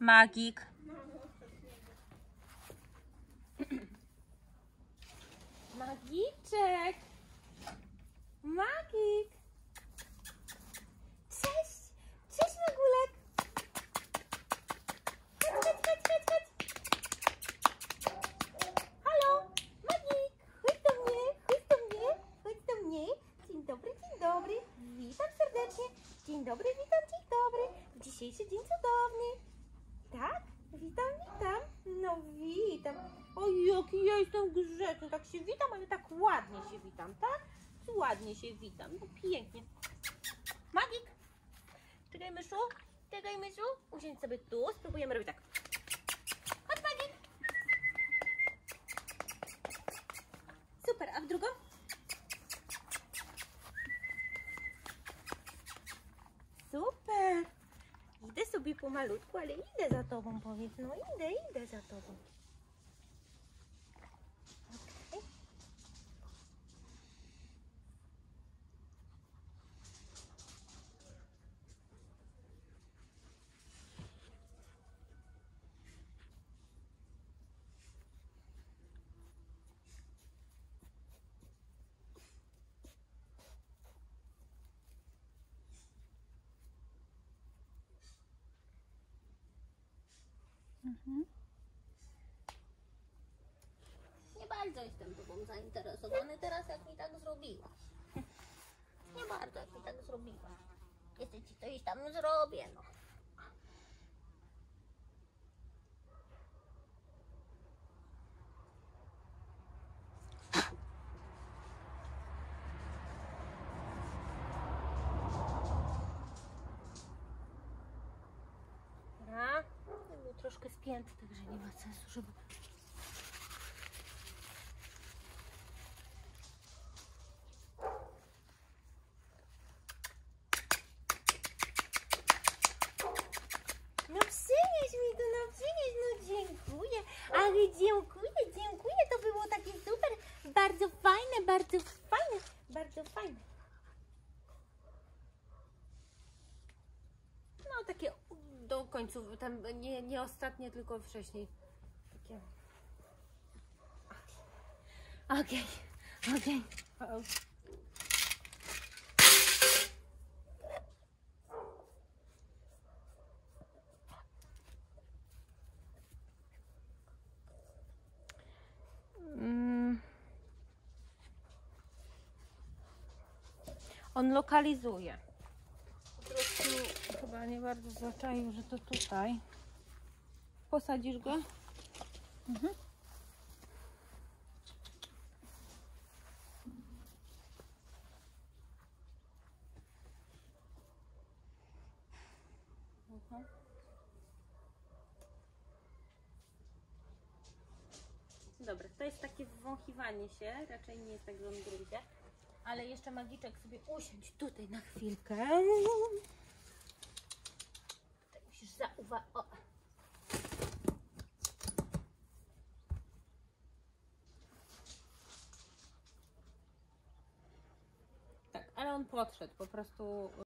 Magik. Magiczek. Magik. Cześć. Cześć, Magulek. Chodź, chodź, chodź, chodź, chodź. Halo, Magik. Chodź do mnie, chodź do mnie, chodź do mnie. Dzień dobry, dzień dobry. Witam serdecznie. Dzień dobry, witam, dzień dobry. Dzisiejszy dzień cudowny. Tak? Witam, witam. No witam. Oj, jaki ja jestem grzeczny. Tak się witam, ale tak ładnie się witam, tak? Ładnie się witam. No pięknie. Magik. Czekaj, myszu. Czekaj, myszu. Usiądź sobie tu. Spróbujemy robić tak. Idę sobie pomalutku, ale idę za tobą, powiedz. No idę, idę za tobą. Nie bardzo jestem tobą zainteresowany teraz, jak mi tak zrobiła. Nie bardzo, jak mi tak zrobiła. Jesteś ci coś tam zrobię, no. Dobra. To był troszkę spięty, także nie ma sensu, żeby... No przynieś mi to, no przynieś, no dziękuję. Ale dziękuję, dziękuję, to było takie super, bardzo fajne, bardzo fajne, bardzo fajne. No takie do końców, tam nie, nie ostatnie, tylko wcześniej. Takie. Okej, okej. O. Mm. On lokalizuje. Chyba nie bardzo zaczaił, że to tutaj. Posadzisz go? Mhm. Dobra, to jest takie wąchiwanie się, raczej nie jest tak, że on gryzie. Ale jeszcze magiczek sobie usiądź tutaj na chwilkę. Zauważyć. Tak, ale on podszedł po prostu